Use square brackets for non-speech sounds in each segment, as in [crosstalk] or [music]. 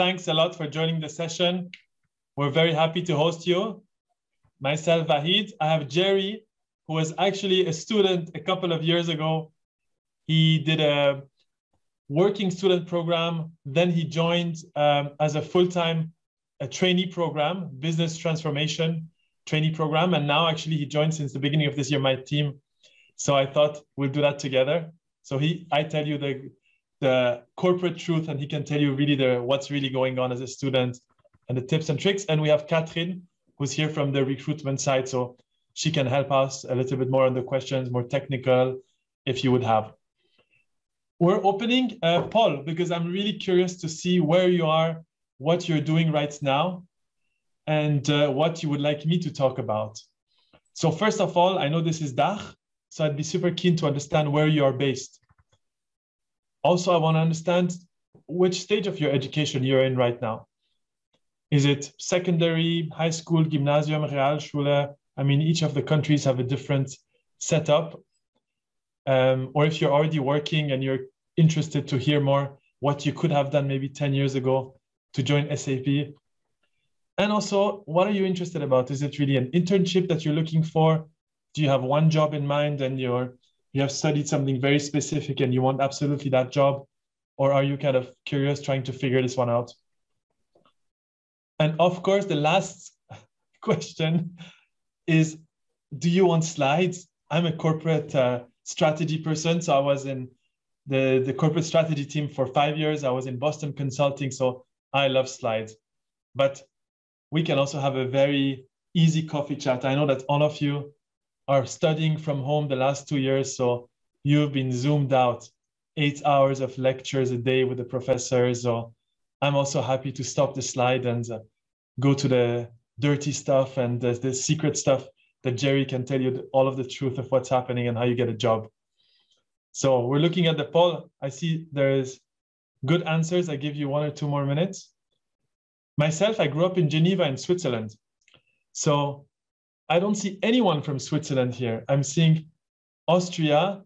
thanks a lot for joining the session. We're very happy to host you. Myself, Vahid. I have Jerry, who was actually a student a couple of years ago. He did a working student program. Then he joined um, as a full-time a trainee program, business transformation trainee program. And now actually he joined since the beginning of this year, my team. So I thought we'll do that together. So he, I tell you the, the corporate truth and he can tell you really the, what's really going on as a student and the tips and tricks. And we have Catherine, who's here from the recruitment side. So she can help us a little bit more on the questions, more technical, if you would have. We're opening a poll because I'm really curious to see where you are, what you're doing right now, and uh, what you would like me to talk about. So first of all, I know this is DACH, so I'd be super keen to understand where you are based. Also, I want to understand which stage of your education you're in right now. Is it secondary, high school, gymnasium, Realschule? I mean, each of the countries have a different setup. Um, or if you're already working and you're interested to hear more what you could have done maybe 10 years ago to join SAP. And also, what are you interested about? Is it really an internship that you're looking for? Do you have one job in mind and you're you have studied something very specific and you want absolutely that job? Or are you kind of curious trying to figure this one out? And of course, the last [laughs] question is do you want slides? I'm a corporate uh, strategy person. So I was in the, the corporate strategy team for five years. I was in Boston Consulting. So I love slides. But we can also have a very easy coffee chat. I know that all of you are studying from home the last two years. So you've been zoomed out eight hours of lectures a day with the professors. So I'm also happy to stop the slide and uh, go to the dirty stuff and the, the secret stuff that Jerry can tell you all of the truth of what's happening and how you get a job. So we're looking at the poll. I see there's good answers. I give you one or two more minutes. Myself, I grew up in Geneva in Switzerland. So I don't see anyone from Switzerland here. I'm seeing Austria,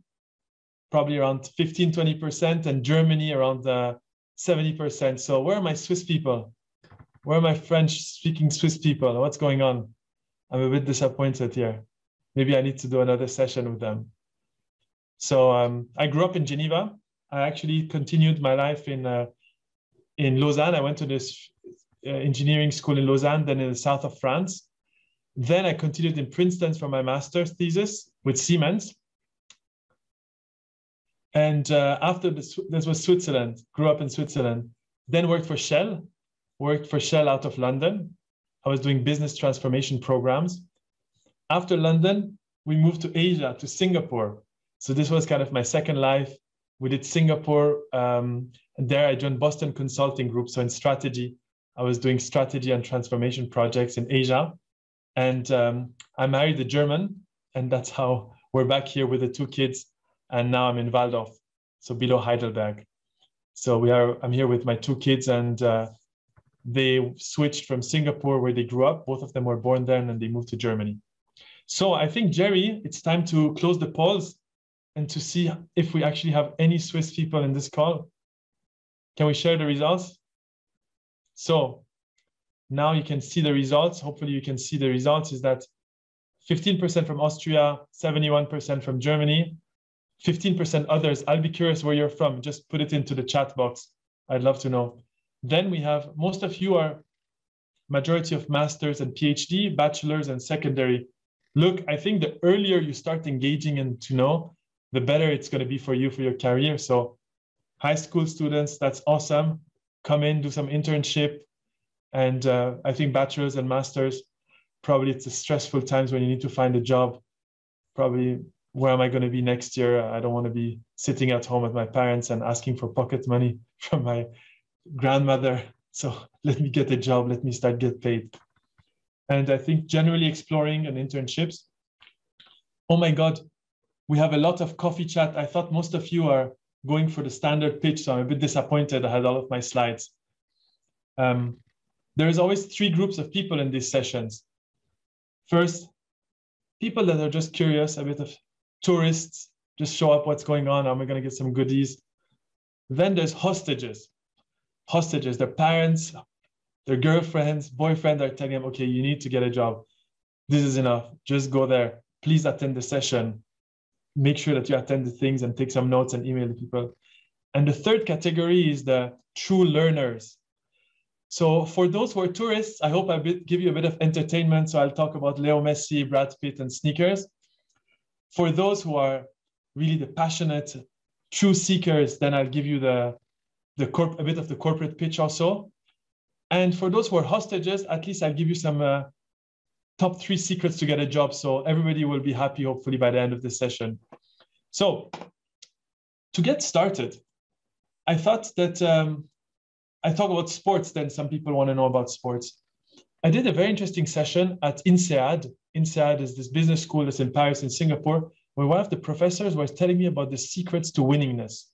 probably around 15, 20%, and Germany around uh, 70%. So where are my Swiss people? Where are my French speaking Swiss people? What's going on? I'm a bit disappointed here. Maybe I need to do another session with them. So um, I grew up in Geneva. I actually continued my life in uh, in Lausanne. I went to this uh, engineering school in Lausanne, then in the south of France. Then I continued in Princeton for my master's thesis with Siemens. And uh, after this, this was Switzerland, grew up in Switzerland, then worked for Shell, worked for Shell out of London. I was doing business transformation programs. After London, we moved to Asia, to Singapore. So this was kind of my second life. We did Singapore, um, and there I joined Boston Consulting Group. So in strategy, I was doing strategy and transformation projects in Asia. And um, I married a German, and that's how we're back here with the two kids. And now I'm in Walldorf, so below Heidelberg. So we are. I'm here with my two kids, and uh, they switched from Singapore, where they grew up. Both of them were born there, and they moved to Germany. So I think Jerry, it's time to close the polls and to see if we actually have any Swiss people in this call. Can we share the results? So now you can see the results. Hopefully you can see the results is that 15% from Austria, 71% from Germany, 15% others. I'll be curious where you're from. Just put it into the chat box. I'd love to know. Then we have most of you are majority of masters and PhD, bachelors and secondary. Look, I think the earlier you start engaging and to know, the better it's going to be for you for your career. So high school students, that's awesome. Come in, do some internship, and uh, I think bachelors and masters, probably it's the stressful times when you need to find a job. Probably where am I going to be next year? I don't want to be sitting at home with my parents and asking for pocket money [laughs] from my grandmother. So [laughs] let me get a job. Let me start get paid. And I think generally exploring and internships. Oh my God, we have a lot of coffee chat. I thought most of you are going for the standard pitch, so I'm a bit disappointed. I had all of my slides. Um, there is always three groups of people in these sessions. First, people that are just curious, a bit of tourists, just show up what's going on. Am I going to get some goodies? Then there's hostages. hostages, their parents, their girlfriends, boyfriend are telling them, okay, you need to get a job. This is enough. Just go there. Please attend the session. Make sure that you attend the things and take some notes and email the people. And the third category is the true learners. So for those who are tourists, I hope I give you a bit of entertainment. So I'll talk about Leo Messi, Brad Pitt, and sneakers. For those who are really the passionate, true seekers, then I'll give you the, the corp- a bit of the corporate pitch also. And for those who are hostages, at least I'll give you some uh, top three secrets to get a job. So everybody will be happy, hopefully, by the end of the session. So to get started, I thought that um, I talk about sports, then some people want to know about sports. I did a very interesting session at INSEAD. INSEAD is this business school that's in Paris and Singapore, where one of the professors was telling me about the secrets to winningness.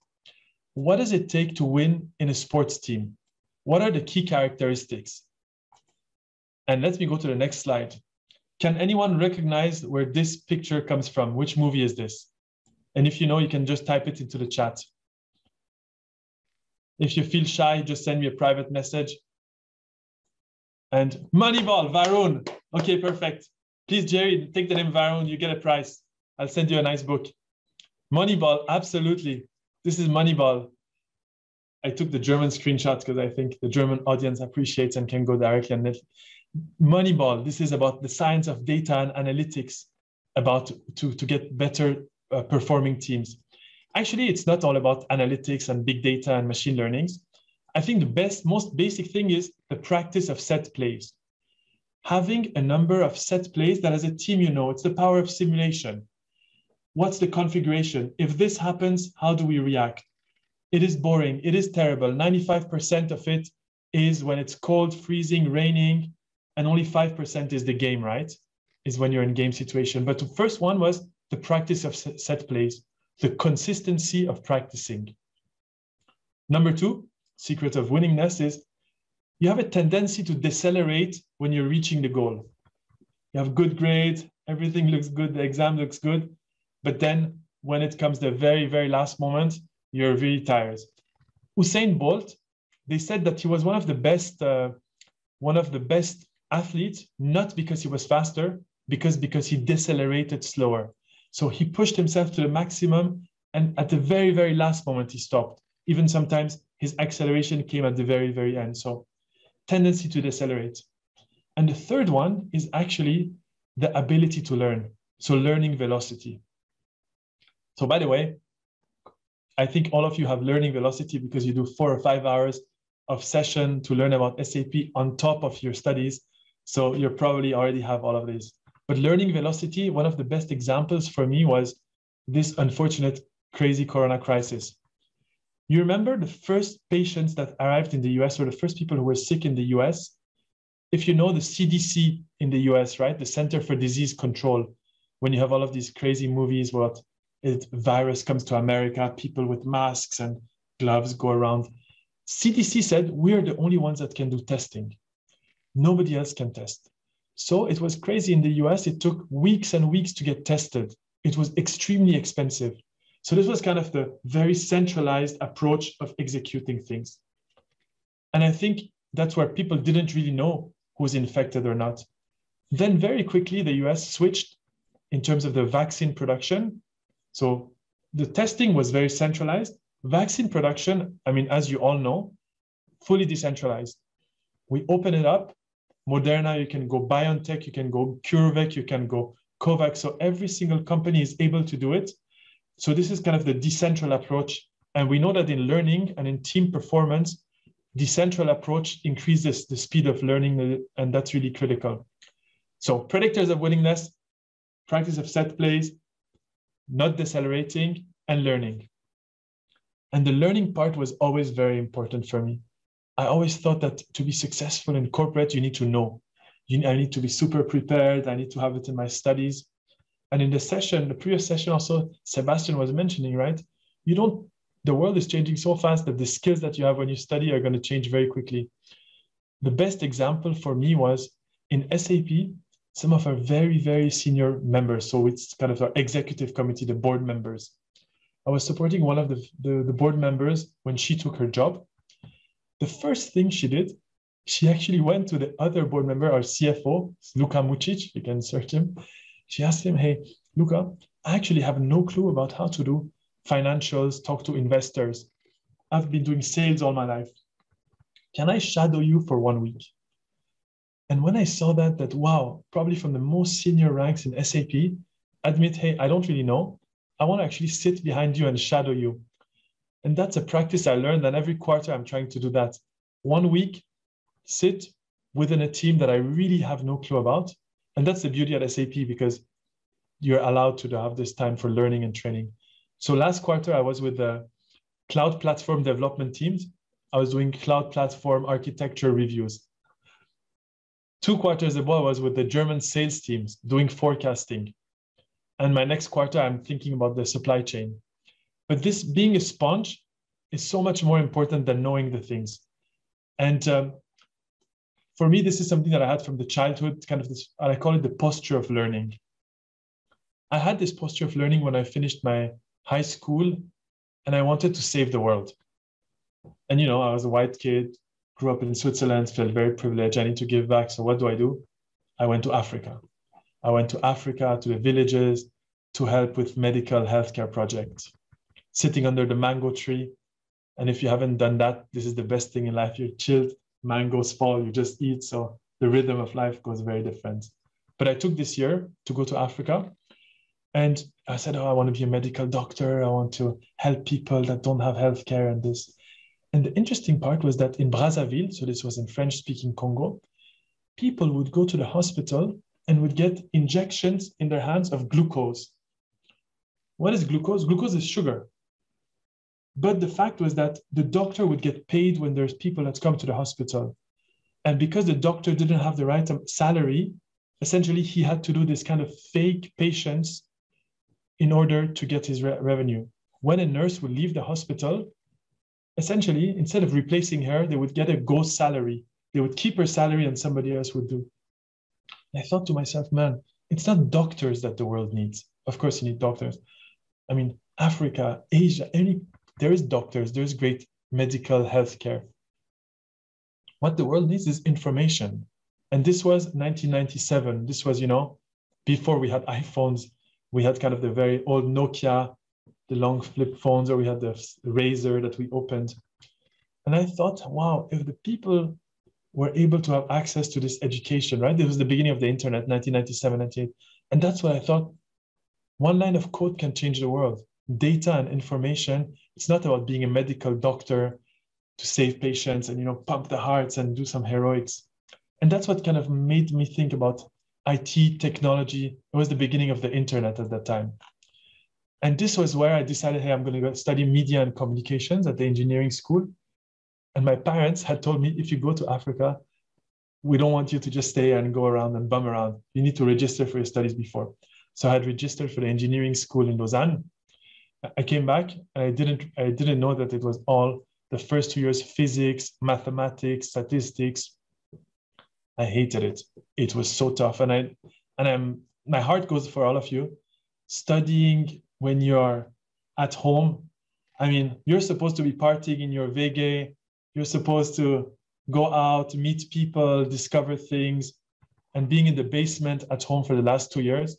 What does it take to win in a sports team? What are the key characteristics? And let me go to the next slide. Can anyone recognize where this picture comes from? Which movie is this? And if you know, you can just type it into the chat. If you feel shy, just send me a private message. And Moneyball, Varun. Okay, perfect. Please, Jerry, take the name Varun. You get a prize. I'll send you a nice book. Moneyball, absolutely. This is Moneyball. I took the German screenshot because I think the German audience appreciates and can go directly on it. Moneyball, this is about the science of data and analytics about to, to get better uh, performing teams. Actually, it's not all about analytics and big data and machine learnings. I think the best, most basic thing is the practice of set plays. Having a number of set plays that as a team, you know, it's the power of simulation. What's the configuration? If this happens, how do we react? It is boring. It is terrible. 95% of it is when it's cold, freezing, raining, and only 5% is the game, right? Is when you're in game situation. But the first one was the practice of set plays, the consistency of practicing. Number two, secret of winningness is you have a tendency to decelerate when you're reaching the goal. You have good grades, everything looks good, the exam looks good, but then when it comes the very, very last moment, you're really tired. Usain Bolt, they said that he was one of the best, uh, one of the best athletes, not because he was faster, because because he decelerated slower. So he pushed himself to the maximum, and at the very, very last moment, he stopped. Even sometimes his acceleration came at the very, very end. So tendency to decelerate. And the third one is actually the ability to learn. So learning velocity. So by the way, I think all of you have learning velocity because you do four or five hours of session to learn about SAP on top of your studies. So you probably already have all of these. But learning velocity, one of the best examples for me was this unfortunate crazy corona crisis. You remember the first patients that arrived in the US or the first people who were sick in the US? If you know the CDC in the US, right? The Center for Disease Control, when you have all of these crazy movies what it virus comes to America, people with masks and gloves go around. CDC said we're the only ones that can do testing. Nobody else can test. So it was crazy in the US. It took weeks and weeks to get tested. It was extremely expensive. So this was kind of the very centralized approach of executing things. And I think that's where people didn't really know who was infected or not. Then very quickly, the US switched in terms of the vaccine production so the testing was very centralized. Vaccine production, I mean, as you all know, fully decentralized. We open it up. Moderna, you can go BioNTech, you can go CureVac, you can go COVAX. So every single company is able to do it. So this is kind of the decentral approach. And we know that in learning and in team performance, decentral approach increases the speed of learning, uh, and that's really critical. So predictors of winningness, practice of set plays, not decelerating, and learning. And the learning part was always very important for me. I always thought that to be successful in corporate, you need to know. You, I need to be super prepared. I need to have it in my studies. And in the session, the previous session, also Sebastian was mentioning, right? You don't, the world is changing so fast that the skills that you have when you study are going to change very quickly. The best example for me was in SAP, some of our very, very senior members. So it's kind of our executive committee, the board members. I was supporting one of the, the, the board members when she took her job. The first thing she did, she actually went to the other board member, our CFO, Luka Mucic, you can search him. She asked him, Hey, Luka, I actually have no clue about how to do financials, talk to investors. I've been doing sales all my life. Can I shadow you for one week? And when I saw that, that wow, probably from the most senior ranks in SAP, admit, hey, I don't really know. I want to actually sit behind you and shadow you. And that's a practice I learned. And every quarter, I'm trying to do that. One week, sit within a team that I really have no clue about. And that's the beauty at SAP because you're allowed to have this time for learning and training. So last quarter, I was with the cloud platform development teams. I was doing cloud platform architecture reviews. Two quarters ago, I was with the German sales teams doing forecasting. And my next quarter, I'm thinking about the supply chain. But this being a sponge is so much more important than knowing the things. And um, for me, this is something that I had from the childhood, kind of this, I call it the posture of learning. I had this posture of learning when I finished my high school and I wanted to save the world. And, you know, I was a white kid, grew up in Switzerland, felt very privileged. I need to give back. So what do I do? I went to Africa. I went to Africa, to the villages, to help with medical healthcare projects, sitting under the mango tree. And if you haven't done that, this is the best thing in life. You're chilled, mangoes fall, you just eat. So the rhythm of life goes very different. But I took this year to go to Africa. And I said, Oh, I want to be a medical doctor. I want to help people that don't have healthcare and this. And the interesting part was that in Brazzaville, so this was in French speaking Congo, people would go to the hospital and would get injections in their hands of glucose. What is glucose? Glucose is sugar. But the fact was that the doctor would get paid when there's people that come to the hospital. And because the doctor didn't have the right salary, essentially he had to do this kind of fake patients in order to get his re- revenue. When a nurse would leave the hospital, essentially, instead of replacing her, they would get a ghost salary. They would keep her salary and somebody else would do. And I thought to myself, man, it's not doctors that the world needs. Of course, you need doctors. I mean, Africa, Asia, any there is doctors, there's great medical healthcare. What the world needs is information. And this was 1997. This was, you know, before we had iPhones, we had kind of the very old Nokia the long flip phones, or we had the Razr that we opened. And I thought, wow, if the people were able to have access to this education, right? This was the beginning of the internet, 1997, 98. And that's what I thought. One line of code can change the world. Data and information. It's not about being a medical doctor to save patients and you know pump the hearts and do some heroics. And that's what kind of made me think about IT technology. It was the beginning of the internet at that time. And this was where I decided, hey, I'm going to go study media and communications at the engineering school. And my parents had told me, if you go to Africa, we don't want you to just stay and go around and bum around. You need to register for your studies before. So I had registered for the engineering school in Lausanne. I came back and I didn't I didn't know that it was all the first two years physics, mathematics, statistics. I hated it. It was so tough. And I and I'm my heart goes for all of you. Studying when you're at home. I mean, you're supposed to be partying in your WG. You're supposed to go out, meet people, discover things. And being in the basement at home for the last two years,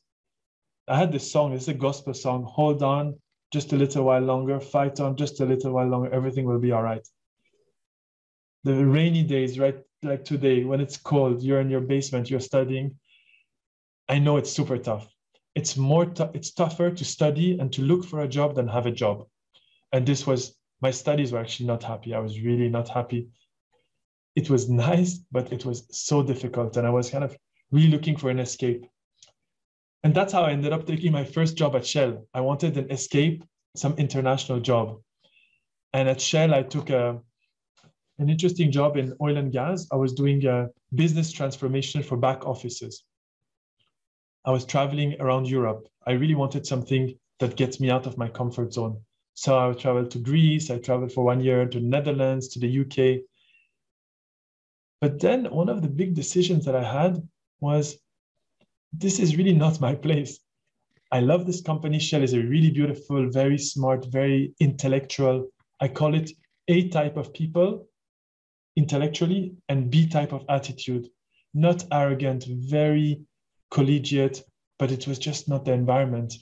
I had this song, it's a gospel song, Hold On just a little while longer, fight on just a little while longer, everything will be all right. The rainy days, right? Like today, when it's cold, you're in your basement, you're studying. I know it's super tough it's more t- it's tougher to study and to look for a job than have a job and this was my studies were actually not happy i was really not happy it was [laughs] nice but it was so difficult and i was kind of really looking for an escape and that's how i ended up taking my first job at shell i wanted an escape some international job and at shell i took a an interesting job in oil and gas i was doing a business transformation for back offices I was traveling around Europe. I really wanted something that gets me out of my comfort zone. So I traveled to Greece, I traveled for one year to the Netherlands, to the UK. But then one of the big decisions that I had was this is really not my place. I love this company. Shell is a really beautiful, very smart, very intellectual. I call it a type of people intellectually and B type of attitude, not arrogant, very collegiate, but it was just not the environment.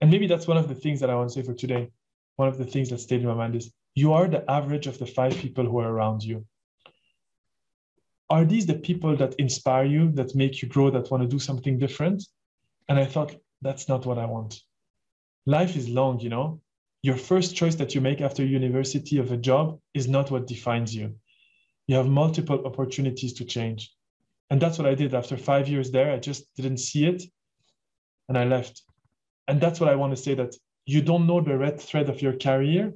And maybe that's one of the things that I want to say for today. One of the things that stayed in my mind is you are the average of the five people who are around you. Are these the people that inspire you, that make you grow, that want to do something different? And I thought, that's not what I want. Life is long, you know. Your first choice that you make after university of a job is not what defines you. You have multiple opportunities to change. And that's what I did after five years there. I just didn't see it and I left. And that's what I want to say that you don't know the red thread of your career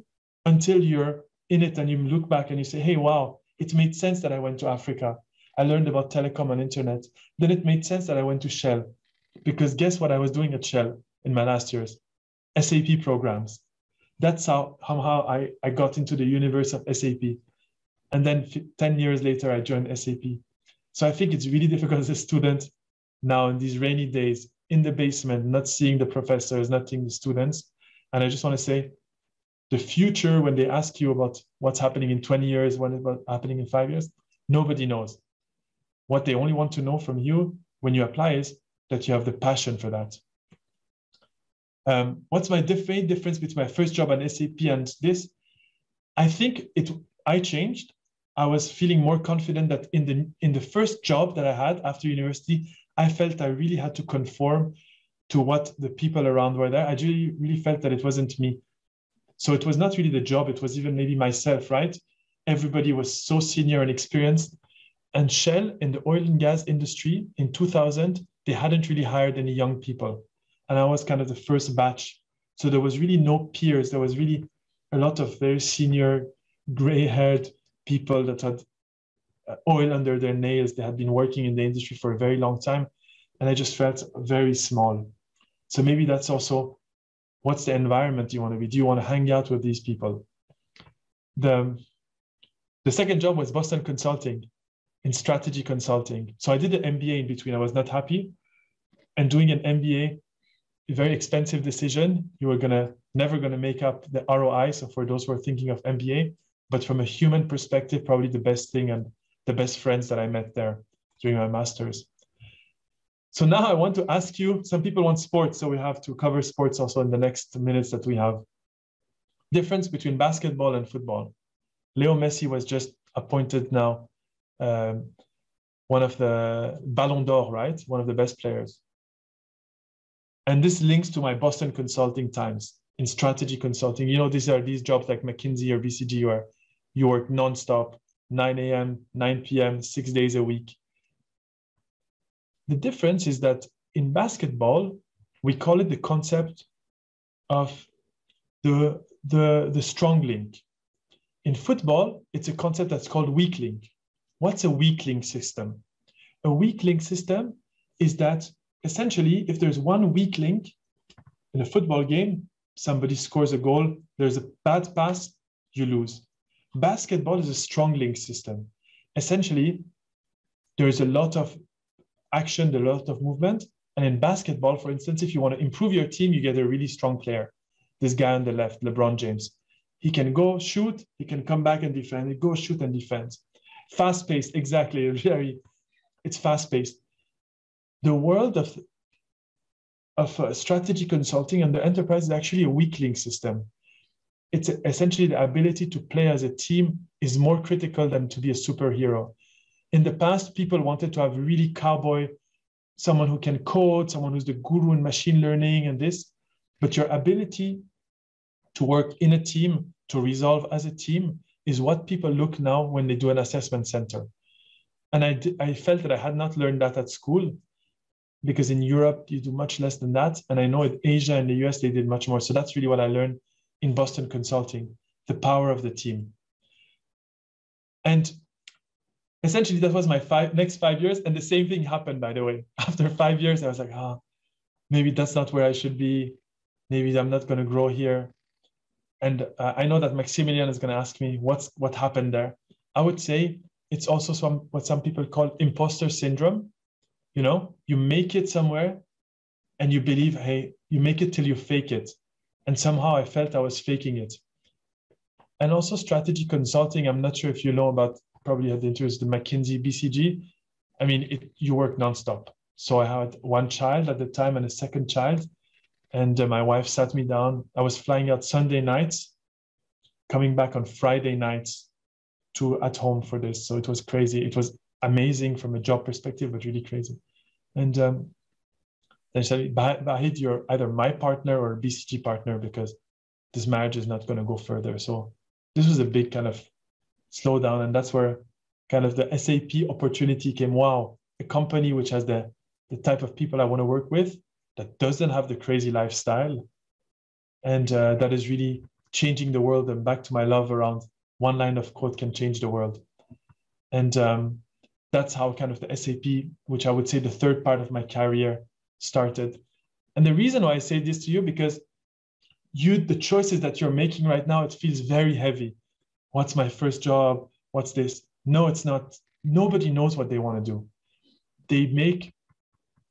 until you're in it and you look back and you say, hey, wow, it made sense that I went to Africa. I learned about telecom and internet. Then it made sense that I went to Shell because guess what I was doing at Shell in my last years? SAP programs. That's how somehow I, I got into the universe of SAP. And then 10 years later, I joined SAP. So I think it's really difficult [laughs] as a student now in these rainy days in the basement, not seeing the professors, not seeing the students. And I just want to say the future, when they ask you about what's happening in 20 years, what is happening in five years, nobody knows. What they only want to know from you when you apply is that you have the passion for that. Um, what's my diff- difference between my first job at SAP and this? I think it I changed. I was feeling more confident that in the in the first job that I had after university, I felt I really had to conform to what the people around were there. I really really felt that it wasn't me. So it was not really the job, it was even maybe myself, right? Everybody was so senior and experienced. And Shell in the oil and gas industry in 2000, they hadn't really hired any young people. And I was kind of the first batch. So there was really no peers. There was really a lot of very senior, gray haired people that had uh, oil under their nails. They had been working in the industry for a very long time. And I just felt very small. So maybe that's also what's the environment you want to be? Do you want to hang out with these people? The, the second job was Boston Consulting in strategy consulting. So I did an MBA in between. I was not happy. And doing an MBA, a very expensive decision. You were gonna never gonna make up the ROI. So for those who are thinking of MBA, but from a human perspective, probably the best thing and the best friends that I met there during my master's. So now I want to ask you, some people want sports, so we have to cover sports also in the next minutes that we have. Difference between basketball and football. Leo Messi was just appointed now um, one of the Ballon d'Or, right? One of the best players. And this links to my Boston consulting times in strategy consulting. You know, these are these jobs like McKinsey or BCG where you work nonstop, 9 a.m., 9 p.m., six days a week. The difference is that in basketball, we call it the concept of the, the, the strong link. In football, it's a concept that's called weak link. What's a weak link system? A weak link system is that essentially, if there's one weak link in a football game, somebody scores a goal, there's a bad pass, you lose. Basketball is a strong link system. Essentially, there's a lot of action, a lot of movement. And in basketball, for instance, if you want to improve your team, you get a really strong player. This guy on the left, LeBron James. He can go shoot, he can come back and defend, he go shoot and defend. Fast paced, exactly. [laughs] Very, it's fast paced. The world of, of uh, strategy consulting and the enterprise is actually a weak link system. It's essentially the ability to play as a team is more critical than to be a superhero in the past, people wanted to have really cowboy, someone who can code, someone who's the guru in machine learning and this. But your ability to work in a team, to resolve as a team, is what people look now when they do an assessment center. And I, I felt that I had not learned that at school because in Europe, you do much less than that. And I know in Asia and the US, they did much more. So that's really what I learned in Boston Consulting the power of the team. And essentially that was my five next five years and the same thing happened by the way. [laughs] After five years i was like ah oh, maybe that's not where i should be. Maybe i'm not going to grow here. And uh, i know that maximilian is going to ask me what's what happened there? I would say it's also some what some people call imposter syndrome. You know you make it somewhere and you believe hey you make it till you fake it. And somehow i felt i was faking it. And also strategy consulting i'm not sure if you know about probably had the interviews, the McKinsey, BCG. I mean, it, you work nonstop. So I had one child at the time and a second child. And uh, my wife sat me down. I was flying out Sunday nights, coming back on Friday nights to at home for this. So it was crazy. It was amazing from a job perspective, but really crazy. And um, they said, Vahid, you're either my partner or BCG partner because this marriage is not going to go further. So this was a big kind of slowdown. And that's where kind of the SAP opportunity came. Wow, a company which has the, the type of people I want to work with that doesn't have the crazy lifestyle. And uh, that is really changing the world. And back to my love around one line of code can change the world. And um, that's how kind of the SAP, which I would say the third part of my career, started. And the reason why I say this to you, because you, the choices that you're making right now, it feels very heavy. What's my first job? What's this? No, it's not. Nobody knows what they want to do. They make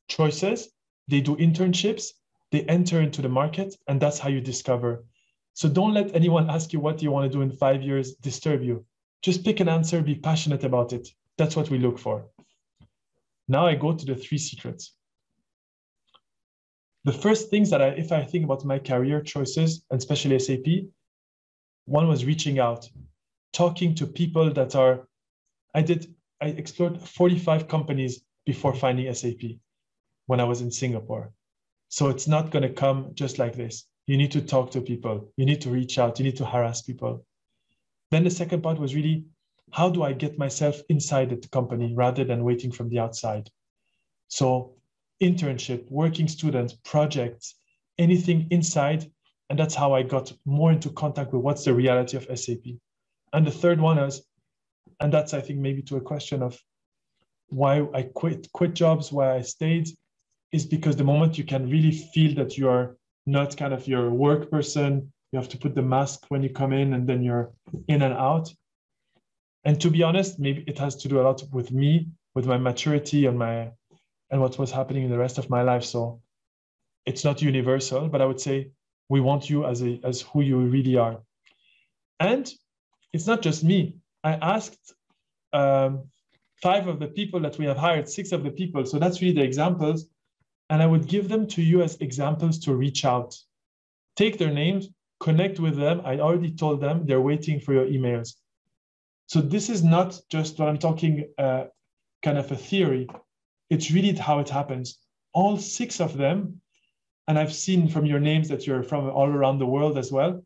choices, they do internships, they enter into the market, and that's how you discover. So don't let anyone [laughs] ask you what you want to do in five years disturb you. Just pick an answer, be passionate about it. That's what we look for. Now I go to the three secrets. The first things that I, if I think about my career choices, and especially SAP, one was reaching out, talking to people that are, I did, I explored 45 companies before finding SAP when I was in Singapore. So it's not going to come just like this. You need to talk to people. You need to reach out. You need to harass people. Then the second part was really how do I get myself inside the company rather than waiting from the outside? So, internship, working students, projects, anything inside. And that's how I got more into contact with what's the reality of SAP. And the third one is, and that's I think maybe to a question of why I quit quit jobs, why I stayed, is because the moment you can really feel that you are not kind of your work person, you have to put the mask when you come in and then you're in and out. And to be honest maybe it has to do a lot with me with my maturity and my and what was happening in the rest of my life. So it's not universal but i would say we want you as a as who you really are. And it's not just me i asked um, five of the people that we have hired six of the people so that's really the examples and i would give them to you as examples to reach out take their names connect with them i already told them they're waiting for your emails so this is not just what I'm talking uh, kind of a theory. It's really how it happens. All six of them, and I've seen from your names that you're from all around the world as well.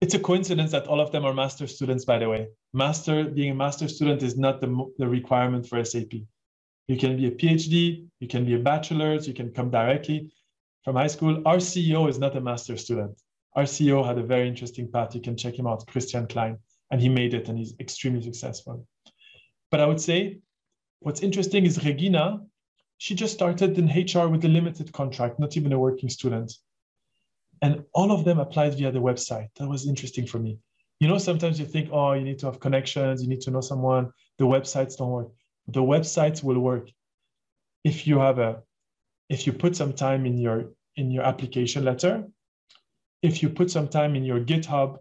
It's a coincidence that all of them are master students, by the way. Master, being a master student is not the, the requirement for SAP. You can be a PhD, you can be a bachelor's, you can come directly from high school. Our CEO is not a master student our CEO had a very interesting path. You can check him out, Christian Klein, and he made it and he's extremely successful. But I would say what's interesting is Regina, she just started in HR with a limited contract, not even a working student. And all of them applied via the website. That was interesting for me. You know, sometimes you think, oh, you need to have connections, you need to know someone. The websites don't work. The websites will work if you have a, if you put some time in your in your application letter if you put some time in your GitHub,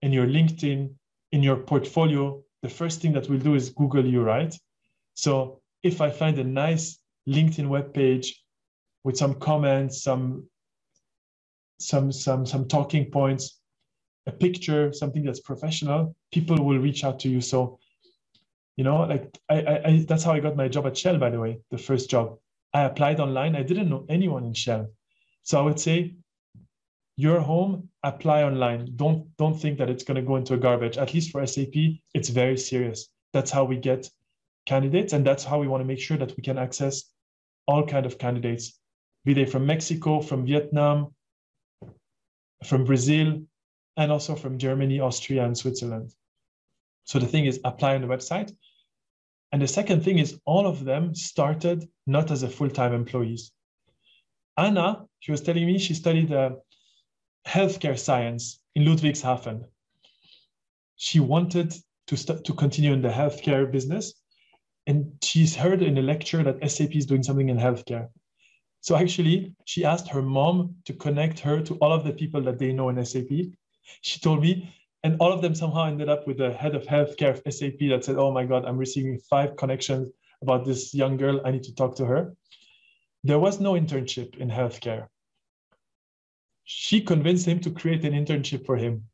in your LinkedIn, in your portfolio, the first thing that we'll do is Google you, right? So if I find a nice LinkedIn web page with some comments, some some some some talking points, a picture, something that's professional, people will reach out to you. So, you know, like I, I, I that's how I got my job at Shell, by the way, the first job. I applied online. I didn't know anyone in Shell. So I would say your home apply online don't don't think that it's going to go into a garbage at least for sap it's very serious that's how we get candidates and that's how we want to make sure that we can access all kind of candidates be they from mexico from vietnam from brazil and also from germany austria and switzerland so the thing is apply on the website and the second thing is all of them started not as a full-time employees anna she was telling me she studied uh, healthcare science in Ludwigshafen. She wanted to, st- to continue in the healthcare business, and she's heard in a lecture that SAP is doing something in healthcare. So actually, she asked her mom to connect her to all of the people that they know in SAP. She told me, And all of them somehow ended up with the head of healthcare of SAP that said, Oh my God, I'm receiving five connections about this young girl. I need to talk to her. There was no internship in healthcare. She convinced him to create an internship for him.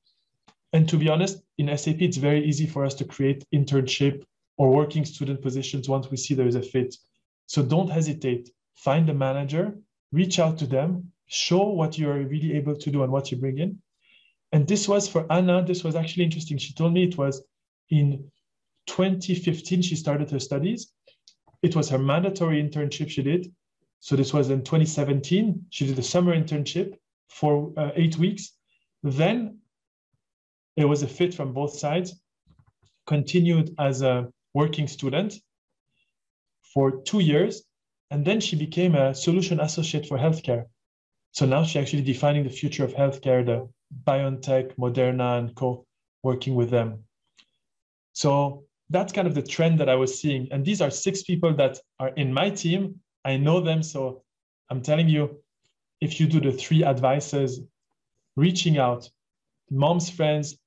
And to be honest, in SAP, it's very easy for us to create internship or working student positions once we see there is a fit. So don't hesitate. Find a manager, reach out to them, show what you're really able to do and what you bring in. And this was for Anna, this was actually interesting. She told me it was in 2015 she started her studies. It was her mandatory internship she did. So this was in 2017. She did a summer internship for uh, eight weeks. Then it was a fit from both sides. Continued as a working student for two years. And then she became a solution associate for healthcare. So now she's actually defining the future of healthcare, the BioNTech, Moderna, and co working with them. So that's kind of the trend that I was seeing. And these are six people that are in my team. I know them. So I'm telling you, if you do the three advices, reaching out, mom's friends,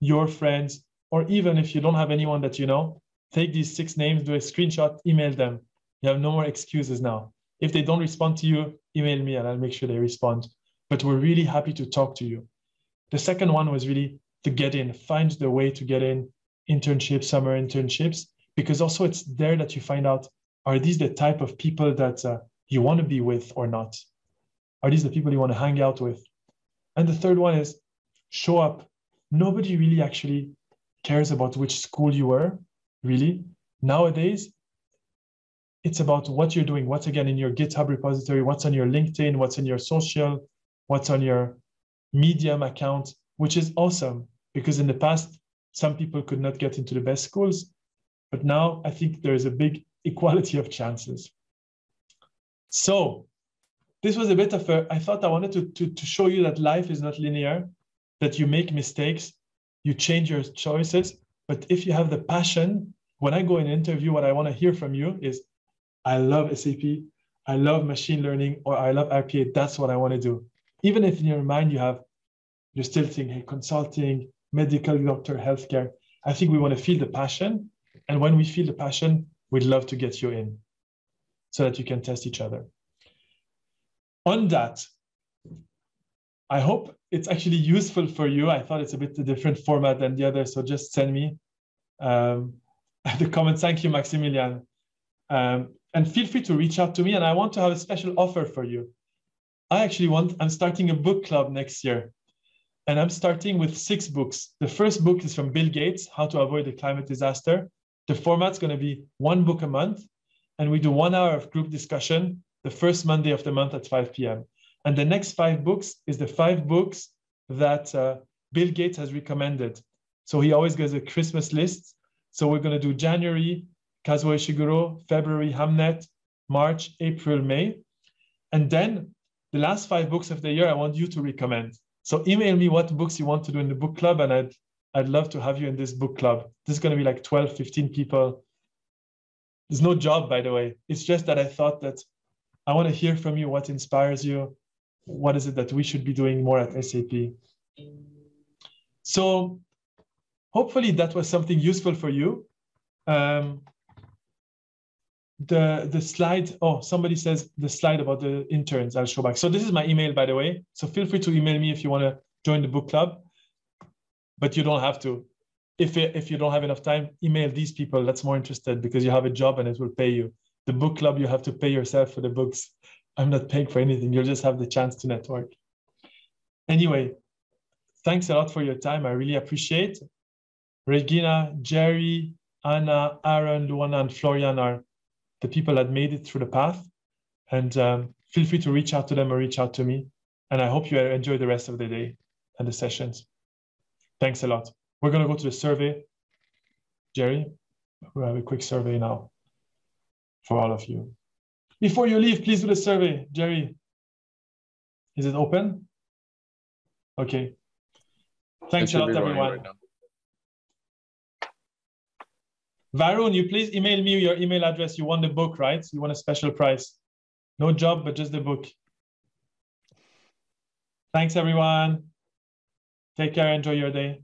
your friends, or even if you don't have anyone that you know, take these six names, do a screenshot, email them. You have no more excuses now. If they don't respond to you, email me and I'll make sure they respond. But we're really happy to talk to you. The second one was really to get in, find the way to get in, internships, summer internships, because also it's there that you find out are these the type of people that uh, you want to be with or not? Are these the people you want to hang out with? And the third one is show up. Nobody really actually cares about which school you were, really. Nowadays, it's about what you're doing, what's again in your GitHub repository, what's on your LinkedIn, what's in your social, what's on your Medium account, which is awesome because in the past, some people could not get into the best schools. But now I think there is a big [laughs] equality of chances. So this was a bit of a, I thought I wanted to, to, to show you that life is not linear, that you make mistakes, you change your choices. But if you have the passion, when I go in an interview, what I want to hear from you is, I love SAP, I love machine learning, or I love RPA. That's what I want to do. Even if in your mind you have, you're still thinking, hey, consulting, medical doctor, healthcare. I think we want to feel the passion. And when we feel the passion, we'd love to get you in so that you can test each other. On that, I hope it's actually useful for you. I thought it's a bit a different format than the other, so just send me um, [laughs] the comment. Thank you, Maximilian. Um, and feel free to reach out to me. And I want to have a special offer for you. I actually want, I'm starting a book club next year. And I'm starting with six books. The first book is from Bill Gates, How to Avoid a Climate Disaster. The format's going to be one book a month. And we do one hour of group discussion the first Monday of the month at 5 p.m. And the next five books is the five books that uh, Bill Gates has recommended. So he always gives a Christmas list. So we're going to do January, Kazuo Ishiguro, February, Hamnet, March, April, May. And then the last five books of the year, I want you to recommend. So email me what books you want to do in the book club, and I'd, I'd love to have you in this book club. This is going to be like 12, 15 people. There's no job, by the way. It's just that I thought that I want to hear from you what inspires you. What is it that we should be doing more at SAP? So hopefully that was something useful for you. Um, the the slide oh somebody says the slide about the interns i'll show back. So this is my email by the way. So feel free to email me if you want to join the book club but you don't have to. If if you don't have enough time email these people that's more interested because you have a job and it will pay you. The book club you have to pay yourself for the books. I'm not paying for anything. You'll just have the chance to network. Anyway thanks a lot for your time. I really appreciate. Regina jerry anna aaron luana and florian are the people that made it through the path. And um, feel free to reach out to them or reach out to me. And I hope you enjoy the rest of the day and the sessions. Thanks a lot. We're going to go to the survey. Jerry, we have a quick survey now for all of you. Before you leave, please do the survey. Jerry, is it open? Okay. Thanks a lot, everyone. Right Varun, you please email me your email address. You want the book, right? You want a special price. No job, but just the book. Thanks, everyone. Take care. Enjoy your day.